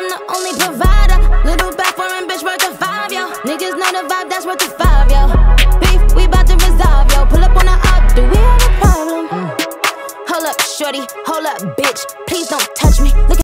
I'm the only provider. Little back foreign bitch worth a five, yo. Niggas know the vibe, that's worth a five, yo. Beef, we bout to resolve, yo. Pull up on the up, do we have a problem? Hold up, shorty, hold up, bitch.